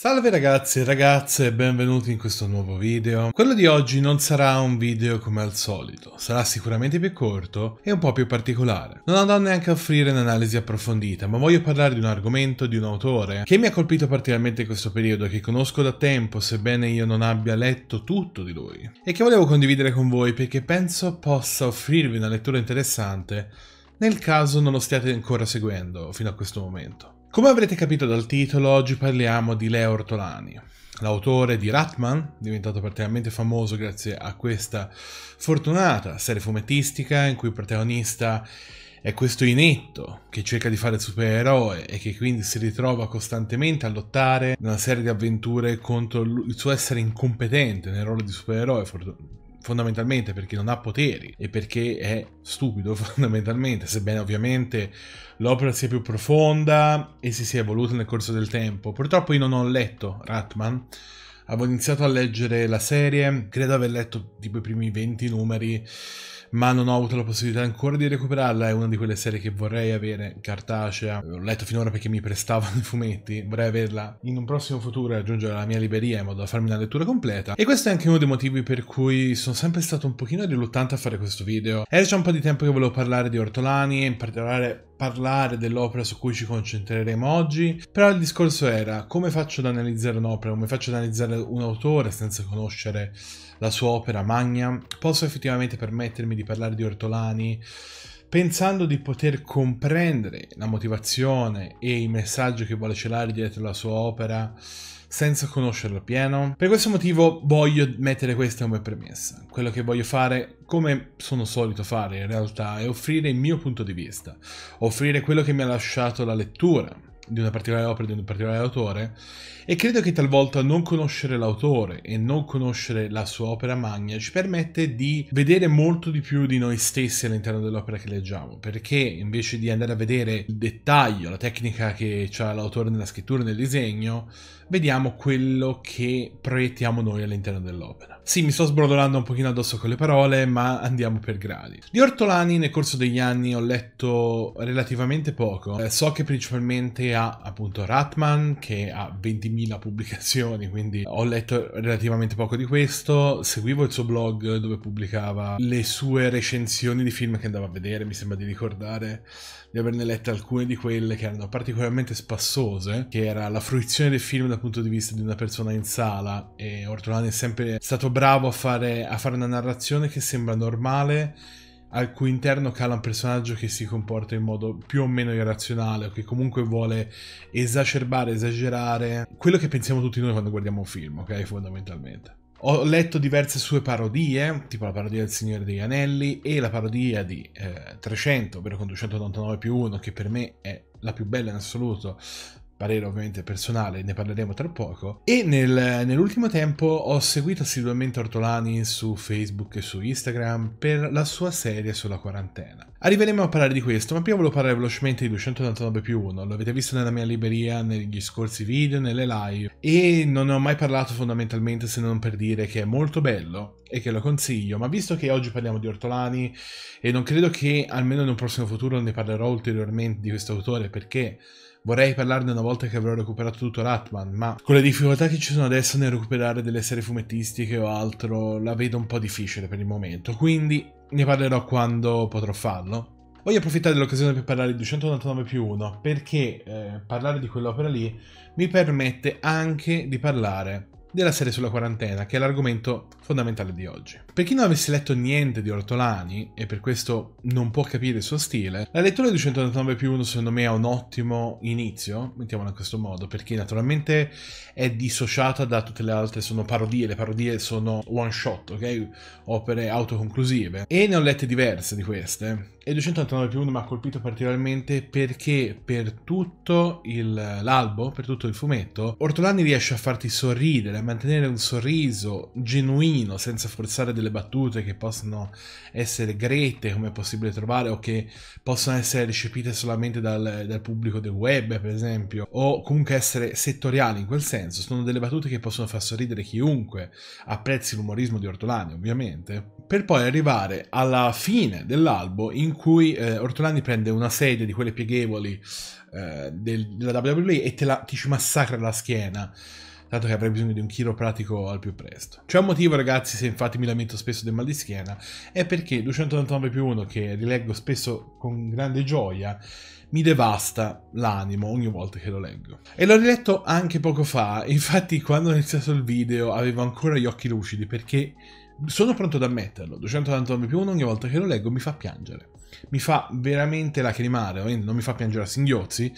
Salve ragazzi e ragazze e benvenuti in questo nuovo video. Quello di oggi non sarà un video come al solito, sarà sicuramente più corto e un po' più particolare. Non andrò neanche a offrire un'analisi approfondita, ma voglio parlare di un argomento, di un autore, che mi ha colpito particolarmente in questo periodo, che conosco da tempo, sebbene io non abbia letto tutto di lui, e che volevo condividere con voi perché penso possa offrirvi una lettura interessante nel caso non lo stiate ancora seguendo fino a questo momento. Come avrete capito dal titolo, oggi parliamo di Leo Ortolani, l'autore di Ratman, diventato particolarmente famoso grazie a questa fortunata serie fumettistica in cui il protagonista è questo inetto che cerca di fare il supereroe e che quindi si ritrova costantemente a lottare in una serie di avventure contro il suo essere incompetente nel ruolo di supereroe fondamentalmente perché non ha poteri e perché è stupido fondamentalmente, sebbene ovviamente l'opera sia più profonda e si sia evoluta nel corso del tempo. Purtroppo io non ho letto Ratman, avevo iniziato a leggere la serie, credo aver letto tipo i primi 20 numeri ma non ho avuto la possibilità ancora di recuperarla. È una di quelle serie che vorrei avere cartacea. L'ho letto finora perché mi prestavano i fumetti. Vorrei averla in un prossimo futuro e aggiungerla alla mia libreria in modo da farmi una lettura completa. E questo è anche uno dei motivi per cui sono sempre stato un pochino riluttante a fare questo video. Era già un po' di tempo che volevo parlare di Ortolani, in particolare parlare dell'opera su cui ci concentreremo oggi, però il discorso era come faccio ad analizzare un'opera, come faccio ad analizzare un autore senza conoscere la sua opera magna, posso effettivamente permettermi di parlare di Ortolani pensando di poter comprendere la motivazione e i messaggi che vuole celare dietro la sua opera senza conoscerlo pieno. Per questo motivo voglio mettere questa come premessa. Quello che voglio fare, come sono solito fare in realtà, è offrire il mio punto di vista, offrire quello che mi ha lasciato la lettura di una particolare opera di un particolare autore e credo che talvolta non conoscere l'autore e non conoscere la sua opera magna ci permette di vedere molto di più di noi stessi all'interno dell'opera che leggiamo, perché invece di andare a vedere il dettaglio, la tecnica che ha l'autore nella scrittura nel disegno, vediamo quello che proiettiamo noi all'interno dell'opera. Sì, mi sto sbrodolando un pochino addosso con le parole, ma andiamo per gradi. Di Ortolani nel corso degli anni ho letto relativamente poco. Eh, so che principalmente ha appunto Ratman, che ha 20.000 20.000 pubblicazioni, quindi ho letto relativamente poco di questo. Seguivo il suo blog dove pubblicava le sue recensioni di film che andavo a vedere, mi sembra di ricordare di averne lette alcune di quelle che erano particolarmente spassose, che era la fruizione del film dal punto di vista di una persona in sala e Ortolani è sempre stato bravo a fare, a fare una narrazione che sembra normale al cui interno cala un personaggio che si comporta in modo più o meno irrazionale o che comunque vuole esacerbare, esagerare quello che pensiamo tutti noi quando guardiamo un film, ok? Fondamentalmente. Ho letto diverse sue parodie, tipo la parodia del Signore degli Anelli e la parodia di eh, 300, ovvero con 299 più 1, che per me è la più bella in assoluto, parere ovviamente personale, ne parleremo tra poco. E nel, nell'ultimo tempo ho seguito assiduamente Ortolani su Facebook e su Instagram per la sua serie sulla quarantena. Arriveremo a parlare di questo, ma prima volevo parlare velocemente di 299 più 1. Lo avete visto nella mia libreria, negli scorsi video, nelle live. E non ne ho mai parlato fondamentalmente se non per dire che è molto bello e che lo consiglio. Ma visto che oggi parliamo di Ortolani e non credo che almeno in un prossimo futuro ne parlerò ulteriormente di questo autore perché Vorrei parlarne una volta che avrò recuperato tutto Ratman, ma con le difficoltà che ci sono adesso nel recuperare delle serie fumettistiche o altro, la vedo un po' difficile per il momento, quindi ne parlerò quando potrò farlo. Voglio approfittare dell'occasione per parlare di 299 più 1, perché eh, parlare di quell'opera lì mi permette anche di parlare della serie sulla quarantena, che è l'argomento fondamentale di oggi. Per chi non avesse letto niente di Ortolani, e per questo non può capire il suo stile, la lettura di 199 più 1 secondo me è un ottimo inizio, mettiamola in questo modo, perché naturalmente è dissociata da tutte le altre, sono parodie, le parodie sono one shot, ok? Opere autoconclusive. E ne ho lette diverse di queste, e 299 più 1 mi ha colpito particolarmente perché per tutto il, l'albo, per tutto il fumetto, Ortolani riesce a farti sorridere, a mantenere un sorriso genuino senza forzare delle battute che possono essere grette come è possibile trovare o che possono essere recepite solamente dal, dal pubblico del web per esempio o comunque essere settoriali in quel senso. Sono delle battute che possono far sorridere chiunque apprezzi l'umorismo di Ortolani ovviamente per poi arrivare alla fine dell'albo in cui eh, Ortolani prende una sedia di quelle pieghevoli eh, del, della WWE e te la, ti ci massacra la schiena tanto che avrei bisogno di un chiropratico al più presto. C'è un motivo ragazzi se infatti mi lamento spesso del mal di schiena, è perché 299 più 1 che rileggo spesso con grande gioia mi devasta l'animo ogni volta che lo leggo. E l'ho riletto anche poco fa, infatti quando ho iniziato il video avevo ancora gli occhi lucidi perché sono pronto ad ammetterlo, 299 più 1 ogni volta che lo leggo mi fa piangere mi fa veramente lacrimare, non mi fa piangere a singhiozzi,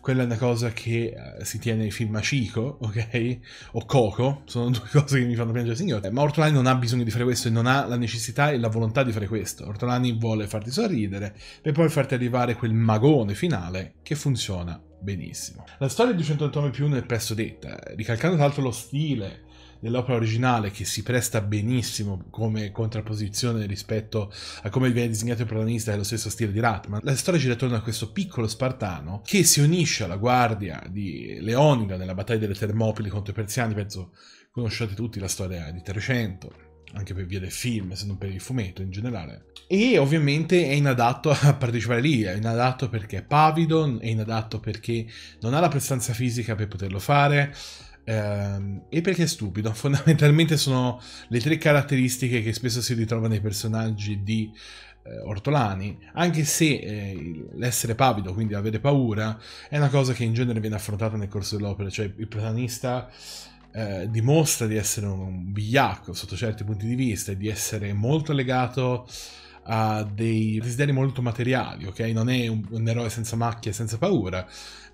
quella è una cosa che uh, si tiene nei film a Chico, ok? O Coco, sono due cose che mi fanno piangere a singhiozzi, ma Ortolani non ha bisogno di fare questo e non ha la necessità e la volontà di fare questo. Ortolani vuole farti sorridere per poi farti arrivare quel magone finale che funziona benissimo. La storia di 189 più 1 è presto detta, ricalcando tra l'altro lo stile dell'opera originale che si presta benissimo come contrapposizione rispetto a come viene disegnato il protagonista e lo stesso stile di Ratman. La storia gira attorno a questo piccolo spartano che si unisce alla guardia di Leonida nella battaglia delle Termopili contro i persiani, penso conosciate tutti la storia di 300 anche per via del film, se non per il fumetto in generale. E ovviamente è inadatto a partecipare lì, è inadatto perché è pavido, è inadatto perché non ha la prestanza fisica per poterlo fare, e perché è stupido. Fondamentalmente sono le tre caratteristiche che spesso si ritrovano nei personaggi di eh, Ortolani, anche se eh, l'essere pavido, quindi avere paura, è una cosa che in genere viene affrontata nel corso dell'opera, cioè il protagonista eh, dimostra di essere un vigliacco sotto certi punti di vista e di essere molto legato a dei desideri molto materiali, ok? Non è un, un eroe senza macchie, senza paura,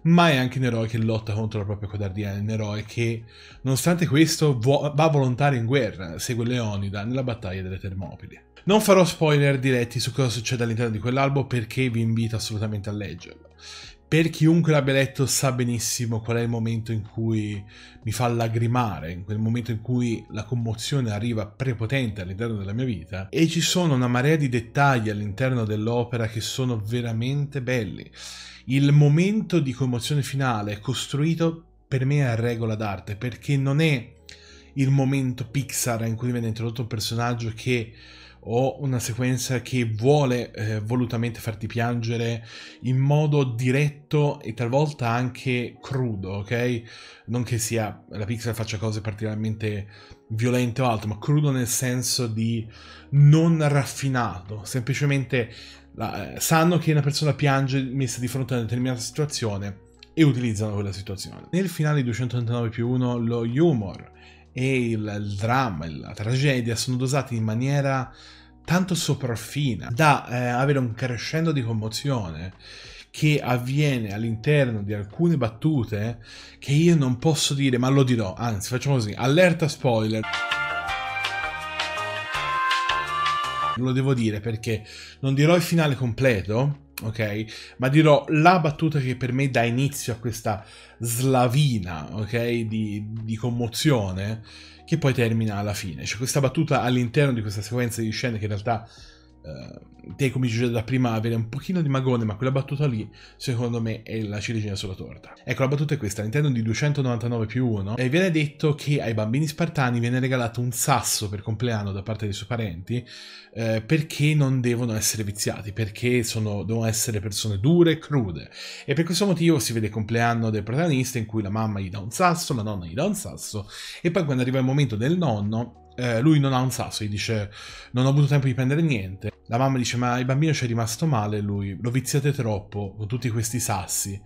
ma è anche un eroe che lotta contro la propria codardia, un eroe che, nonostante questo, va volontario in guerra, segue Leonida nella battaglia delle Termopili. Non farò spoiler diretti su cosa succede all'interno di quell'albo perché vi invito assolutamente a leggerlo. Per chiunque l'abbia letto sa benissimo qual è il momento in cui mi fa lagrimare, in quel momento in cui la commozione arriva prepotente all'interno della mia vita. E ci sono una marea di dettagli all'interno dell'opera che sono veramente belli. Il momento di commozione finale è costruito per me a regola d'arte perché non è il momento Pixar in cui viene introdotto un personaggio che o una sequenza che vuole eh, volutamente farti piangere in modo diretto e talvolta anche crudo, ok? Non che sia la Pixar faccia cose particolarmente violente o altro, ma crudo nel senso di non raffinato, semplicemente la, eh, sanno che una persona piange messa di fronte a una determinata situazione e utilizzano quella situazione. Nel finale di 239 più 1 lo humor e il, il dramma, la tragedia sono dosati in maniera tanto sopraffina da eh, avere un crescendo di commozione che avviene all'interno di alcune battute che io non posso dire, ma lo dirò, anzi facciamo così, allerta spoiler. lo devo dire perché non dirò il finale completo, ok? Ma dirò la battuta che per me dà inizio a questa slavina, ok? Di, di commozione che poi termina alla fine. C'è questa battuta all'interno di questa sequenza di scene che in realtà uh, te cominci già da prima a avere un pochino di magone, ma quella battuta lì, secondo me, è la ciliegina sulla torta. Ecco, la battuta è questa, all'interno di 299 più 1, e viene detto che ai bambini spartani viene regalato un sasso per compleanno da parte dei suoi parenti, eh, perché non devono essere viziati, perché sono, devono essere persone dure e crude. E per questo motivo si vede il compleanno del protagonista in cui la mamma gli dà un sasso, la nonna gli dà un sasso, e poi quando arriva il momento del nonno, eh, lui non ha un sasso, gli dice non ho avuto tempo di prendere niente. La mamma dice ma il bambino ci è rimasto male, lui lo viziate troppo con tutti questi sassi.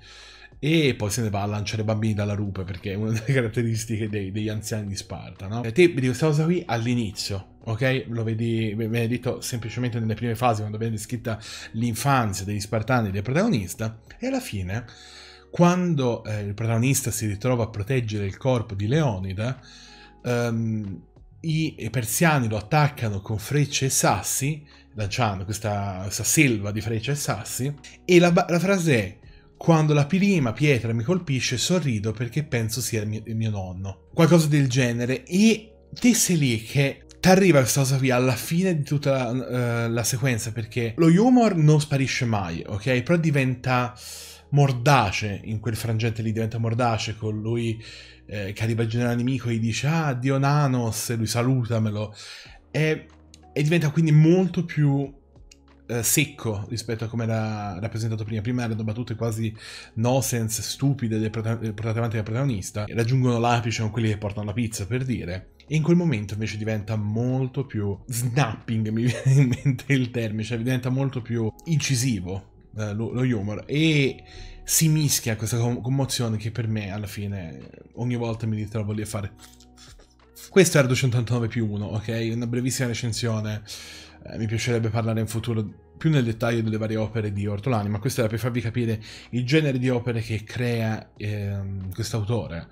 E poi se ne va a lanciare bambini dalla rupe perché è una delle caratteristiche dei, degli anziani di Sparta. No? E te vedi questa cosa qui all'inizio, ok? Lo vedi, viene detto semplicemente nelle prime fasi quando viene descritta l'infanzia degli Spartani del protagonista. E alla fine, quando eh, il protagonista si ritrova a proteggere il corpo di Leonida, um, i persiani lo attaccano con frecce e sassi, lanciando questa, questa selva di frecce e sassi, e la, la, frase è quando la prima pietra mi colpisce sorrido perché penso sia il mio, il mio nonno. Qualcosa del genere. E te sei lì che ti arriva questa cosa qui alla fine di tutta la, uh, la sequenza perché lo humor non sparisce mai, ok? Però diventa mordace in quel frangente lì, diventa mordace con lui eh, che arriva il generale nemico e gli dice ah Dio Nanos e lui salutamelo e, e diventa quindi molto più eh, secco rispetto a come era rappresentato prima. Prima erano battute quasi nonsense, stupide portate del protagonista. Raggiungono l'apice con quelli che portano la pizza, per dire. E in quel momento invece diventa molto più snapping, mi viene in mente il termine, cioè diventa molto più incisivo eh, lo, lo humor. E si mischia questa commozione che per me alla fine ogni volta mi ritrovo lì a fare questo era 289 più 1, ok? Una brevissima recensione. Eh, mi piacerebbe parlare in futuro più nel dettaglio delle varie opere di Ortolani, ma questo era per farvi capire il genere di opere che crea ehm, quest'autore.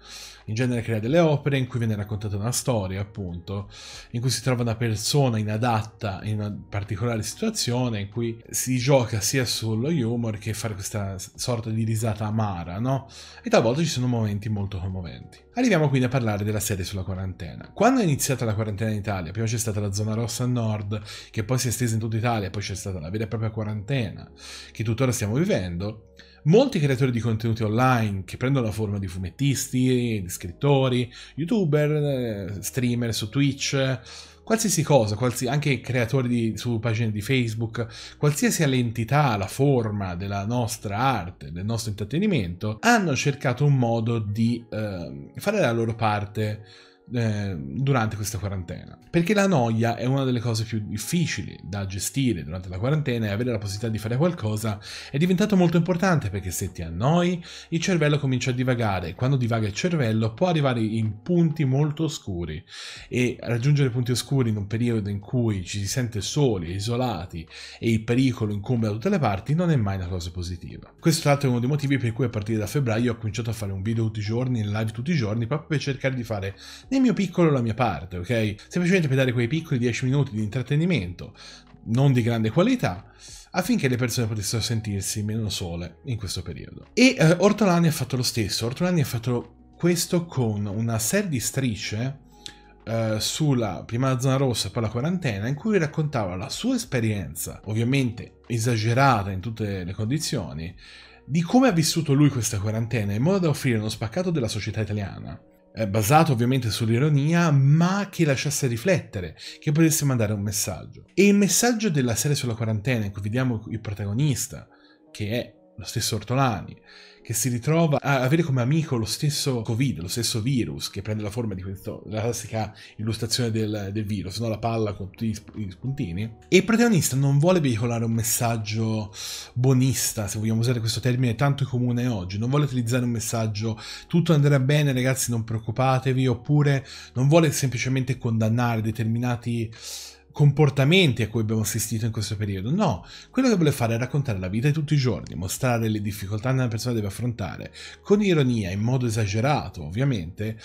In genere crea delle opere in cui viene raccontata una storia, appunto, in cui si trova una persona inadatta in una particolare situazione, in cui si gioca sia sullo humor che fare questa sorta di risata amara, no? E talvolta ci sono momenti molto commoventi. Arriviamo quindi a parlare della serie sulla quarantena. Quando è iniziata la quarantena in Italia, prima c'è stata la zona rossa a nord, che poi si è estesa in tutta Italia, poi c'è stata la vera e propria quarantena che tuttora stiamo vivendo, molti creatori di contenuti online che prendono la forma di fumettisti, di scrittori, youtuber, eh, streamer su Twitch, qualsiasi cosa, anche creatori di, su pagine di Facebook, qualsiasi l'entità, la forma della nostra arte, del nostro intrattenimento, hanno cercato un modo di eh, fare la loro parte eh, durante questa quarantena. Perché la noia è una delle cose più difficili da gestire durante la quarantena e avere la possibilità di fare qualcosa è diventato molto importante perché se ti annoi il cervello comincia a divagare quando divaga il cervello può arrivare in punti molto oscuri e raggiungere punti oscuri in un periodo in cui ci si sente soli, isolati e il pericolo incombe da tutte le parti non è mai una cosa positiva. Questo tra l'altro è uno dei motivi per cui a partire da febbraio ho cominciato a fare un video tutti i giorni, in live tutti i giorni proprio per cercare di fare nel mio piccolo la mia parte, ok? Semplicemente per dare quei piccoli 10 minuti di intrattenimento, non di grande qualità, affinché le persone potessero sentirsi meno sole in questo periodo. E eh, Ortolani ha fatto lo stesso, Ortolani ha fatto questo con una serie di strisce Uh, sulla prima zona rossa e poi la quarantena, in cui raccontava la sua esperienza, ovviamente esagerata in tutte le condizioni, di come ha vissuto lui questa quarantena, in modo da offrire uno spaccato della società italiana eh, basato ovviamente sull'ironia, ma che lasciasse riflettere, che potesse mandare un messaggio. E il messaggio della serie sulla quarantena, in cui vediamo il protagonista, che è lo stesso Ortolani, che si ritrova a avere come amico lo stesso Covid, lo stesso virus, che prende la forma di questo, la classica illustrazione del, del virus, no? la palla con tutti gli spuntini. E il protagonista non vuole veicolare un messaggio buonista, se vogliamo usare questo termine tanto comune oggi, non vuole utilizzare un messaggio tutto andrà bene ragazzi non preoccupatevi, oppure non vuole semplicemente condannare determinati comportamenti a cui abbiamo assistito in questo periodo. No, quello che vuole fare è raccontare la vita di tutti i giorni, mostrare le difficoltà che una persona deve affrontare, con ironia, in modo esagerato, ovviamente,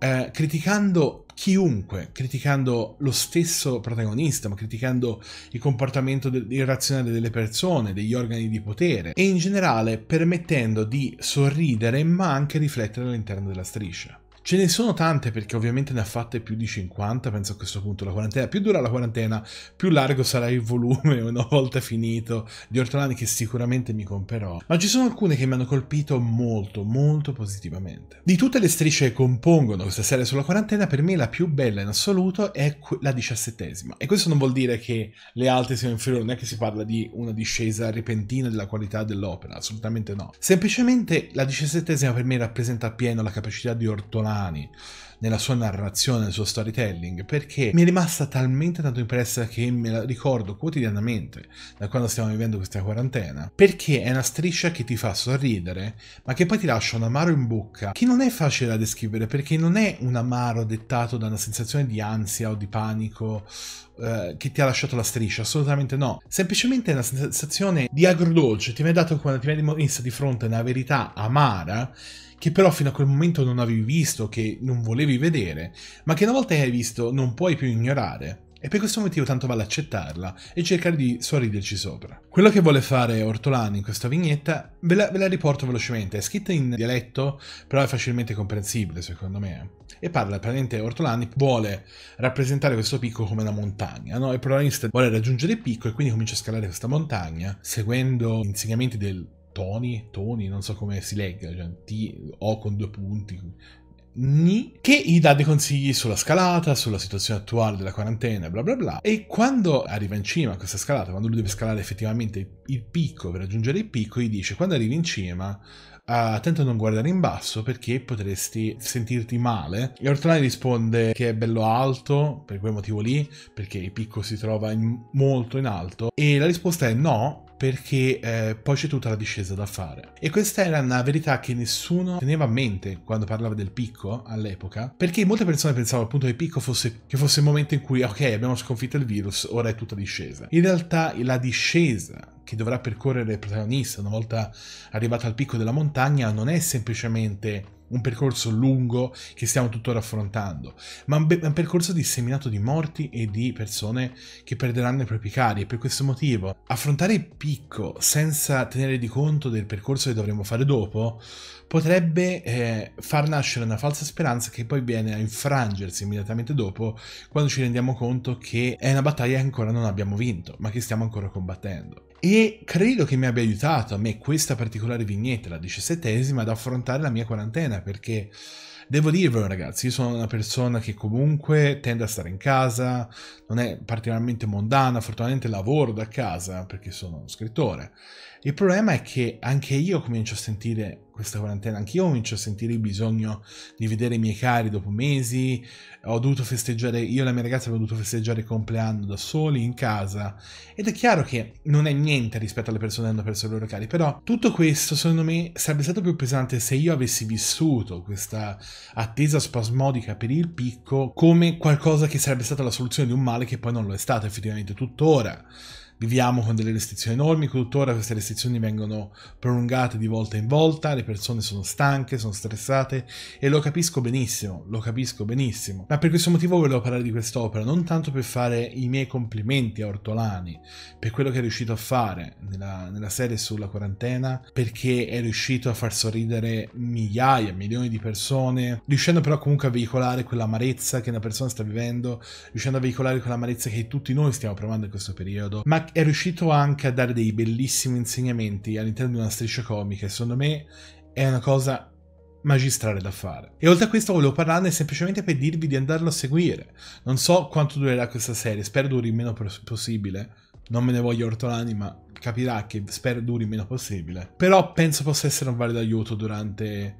eh, criticando chiunque, criticando lo stesso protagonista, ma criticando il comportamento irrazionale delle persone, degli organi di potere e in generale permettendo di sorridere ma anche riflettere all'interno della striscia. Ce ne sono tante perché ovviamente ne ha fatte più di 50, penso a questo punto la quarantena. Più dura la quarantena, più largo sarà il volume una volta finito di ortolani che sicuramente mi comprerò. Ma ci sono alcune che mi hanno colpito molto, molto positivamente. Di tutte le strisce che compongono questa serie sulla quarantena, per me la più bella in assoluto è la diciassettesima. E questo non vuol dire che le altre siano inferiori, non è che si parla di una discesa repentina della qualità dell'opera, assolutamente no. Semplicemente la diciassettesima per me rappresenta appieno la capacità di ortolani umani nella sua narrazione, nel suo storytelling, perché mi è rimasta talmente tanto impressa che me la ricordo quotidianamente da quando stiamo vivendo questa quarantena, perché è una striscia che ti fa sorridere, ma che poi ti lascia un amaro in bocca, che non è facile da descrivere, perché non è un amaro dettato da una sensazione di ansia o di panico eh, che ti ha lasciato la striscia, assolutamente no. Semplicemente è una sensazione di agrodolce, ti viene dato quando ti viene messa di fronte una verità amara che però fino a quel momento non avevi visto, che non volevi vedere, ma che una volta che hai visto non puoi più ignorare. E per questo motivo tanto vale accettarla e cercare di sorriderci sopra. Quello che vuole fare Ortolani in questa vignetta ve la, ve la, riporto velocemente, è scritta in dialetto, però è facilmente comprensibile secondo me. E parla, praticamente Ortolani vuole rappresentare questo picco come una montagna, no? Il protagonista vuole raggiungere il picco e quindi comincia a scalare questa montagna seguendo gli insegnamenti del Tony, Tony, non so come si legga, cioè T, O con due punti, Ni, che gli dà dei consigli sulla scalata, sulla situazione attuale della quarantena, bla bla bla. E quando arriva in cima a questa scalata, quando lui deve scalare effettivamente il picco per raggiungere il picco, gli dice quando arrivi in cima attento a non guardare in basso perché potresti sentirti male. E Ortolani risponde che è bello alto per quel motivo lì, perché il picco si trova in, molto in alto. E la risposta è no, perché eh, poi c'è tutta la discesa da fare. E questa era una verità che nessuno teneva a mente quando parlava del picco all'epoca, perché molte persone pensavano appunto che il picco fosse, che fosse il momento in cui ok abbiamo sconfitto il virus, ora è tutta discesa. In realtà la discesa che dovrà percorrere il protagonista una volta arrivato al picco della montagna non è semplicemente un percorso lungo che stiamo tuttora affrontando, ma un, un, percorso disseminato di morti e di persone che perderanno i propri cari e per questo motivo affrontare il picco senza tenere di conto del percorso che dovremo fare dopo potrebbe eh, far nascere una falsa speranza che poi viene a infrangersi immediatamente dopo quando ci rendiamo conto che è una battaglia che ancora non abbiamo vinto, ma che stiamo ancora combattendo. E credo che mi abbia aiutato a me questa particolare vignetta, la diciassettesima, ad affrontare la mia quarantena, perché devo dirvelo ragazzi, io sono una persona che comunque tende a stare in casa, non è particolarmente mondana, fortunatamente lavoro da casa perché sono scrittore. Il problema è che anche io comincio a sentire questa quarantena, anche io comincio a sentire il bisogno di vedere i miei cari dopo mesi, ho dovuto festeggiare, io e la mia ragazza abbiamo dovuto festeggiare il compleanno da soli in casa. Ed è chiaro che non è niente rispetto alle persone che hanno perso i loro cari, però tutto questo secondo me sarebbe stato più pesante se io avessi vissuto questa attesa spasmodica per il picco come qualcosa che sarebbe stata la soluzione di un male che poi non lo è stato effettivamente tuttora viviamo con delle restrizioni enormi, tuttora queste restrizioni vengono prolungate di volta in volta, le persone sono stanche, sono stressate e lo capisco benissimo, lo capisco benissimo. Ma per questo motivo volevo parlare di quest'opera, non tanto per fare i miei complimenti a Ortolani, per quello che è riuscito a fare nella, nella serie sulla quarantena, perché è riuscito a far sorridere migliaia, milioni di persone, riuscendo però comunque a veicolare quell'amarezza che una persona sta vivendo, riuscendo a veicolare quell'amarezza che tutti noi stiamo provando in questo periodo, ma è riuscito anche a dare dei bellissimi insegnamenti all'interno di una striscia comica e secondo me è una cosa magistrale da fare. E oltre a questo volevo parlarne semplicemente per dirvi di andarlo a seguire. Non so quanto durerà questa serie, spero duri il meno possibile. Non me ne voglio ortolani, ma capirà che spero duri il meno possibile. Però penso possa essere un valido aiuto durante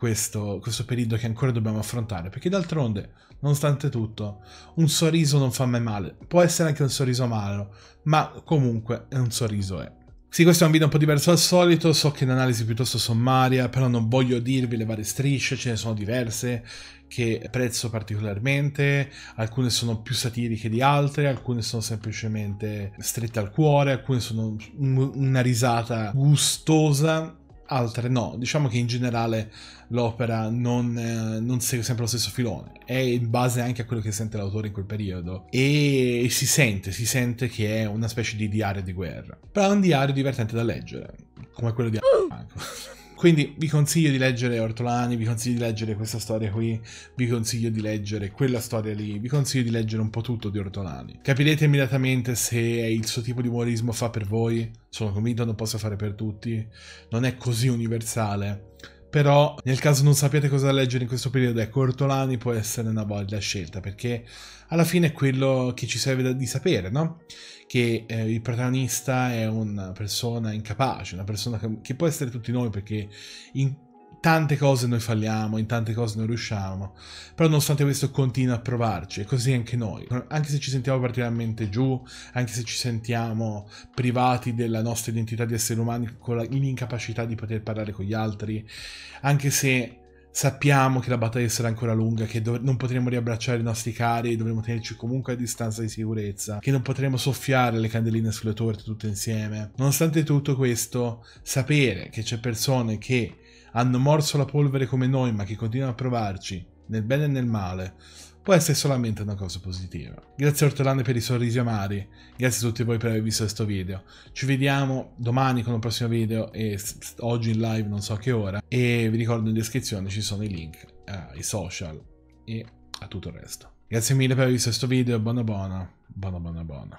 questo, questo periodo che ancora dobbiamo affrontare, perché d'altronde, nonostante tutto, un sorriso non fa mai male. Può essere anche un sorriso amaro, ma comunque è un sorriso è. Sì, questo è un video un po' diverso dal solito, so che è un'analisi piuttosto sommaria, però non voglio dirvi le varie strisce, ce ne sono diverse che apprezzo particolarmente, alcune sono più satiriche di altre, alcune sono semplicemente strette al cuore, alcune sono una risata gustosa, altre no. Diciamo che in generale l'opera non, eh, non, segue sempre lo stesso filone, è in base anche a quello che sente l'autore in quel periodo e si sente, si sente che è una specie di diario di guerra, però è un diario divertente da leggere, come quello di Franco. Quindi vi consiglio di leggere Ortolani, vi consiglio di leggere questa storia qui, vi consiglio di leggere quella storia lì, vi consiglio di leggere un po' tutto di Ortolani. Capirete immediatamente se il suo tipo di umorismo fa per voi, sono convinto non possa fare per tutti, non è così universale. Però nel caso non sappiate cosa leggere in questo periodo, ecco, Ortolani può essere una valida scelta, perché alla fine è quello che ci serve di sapere, no? che eh, il protagonista è una persona incapace, una persona che, che, può essere tutti noi perché in tante cose noi falliamo, in tante cose non riusciamo, però nonostante questo continua a provarci e così anche noi, anche se ci sentiamo particolarmente giù, anche se ci sentiamo privati della nostra identità di esseri umani con l'incapacità di poter parlare con gli altri, anche se Sappiamo che la battaglia sarà ancora lunga, che non potremo riabbracciare i nostri cari, dovremo tenerci comunque a distanza di sicurezza, che non potremo soffiare le candeline sulle torte tutte insieme. Nonostante tutto questo, sapere che c'è persone che hanno morso la polvere come noi, ma che continuano a provarci, nel bene e nel male, può essere solamente una cosa positiva. Grazie a Ortolane per i sorrisi amari, grazie a tutti voi per aver visto questo video. Ci vediamo domani con un prossimo video e oggi in live non so che ora e vi ricordo in descrizione ci sono i link ai social e a tutto il resto. Grazie mille per aver visto questo video, buona buona, buona buona buona.